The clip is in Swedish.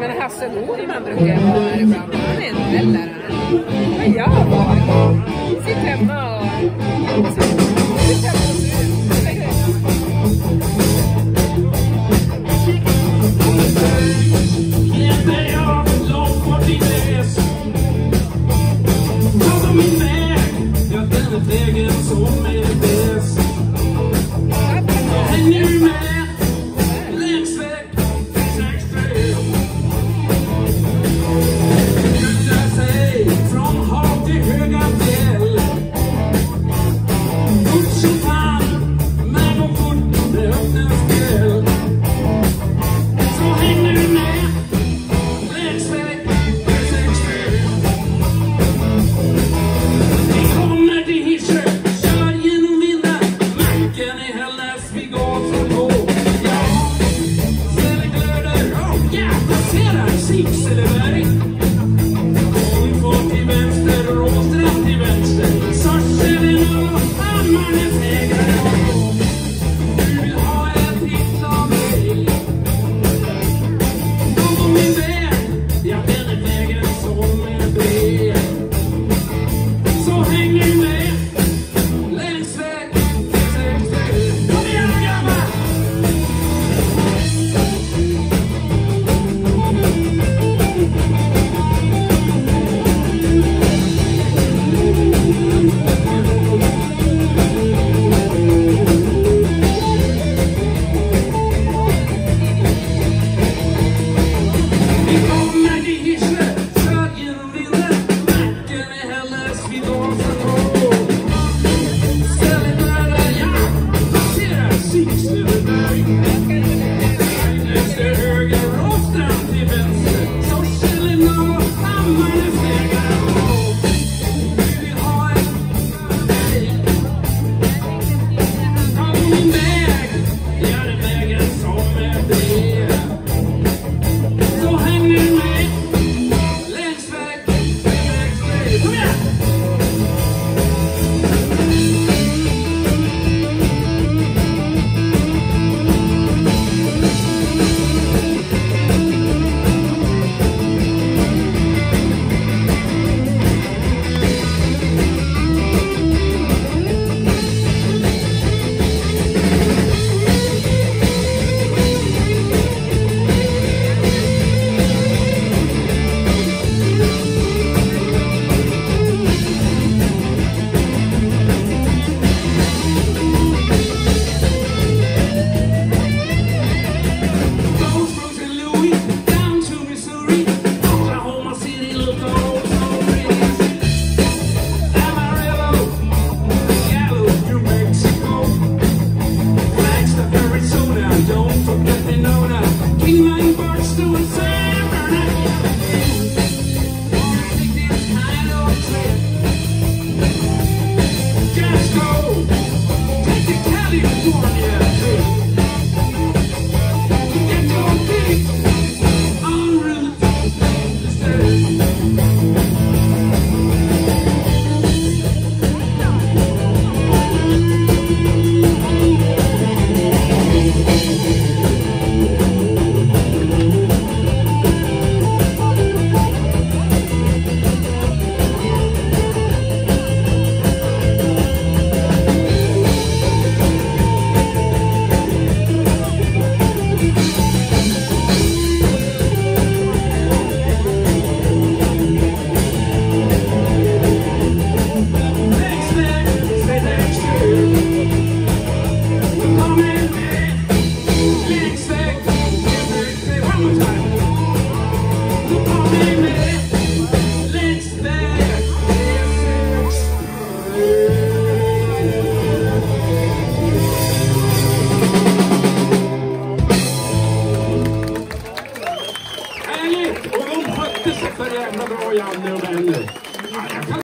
Men Hasse Norman brukar ju vara här ibland. Han är en här. Men jag har varit hemma. Sitt hemma och me, man. all y'all know by now.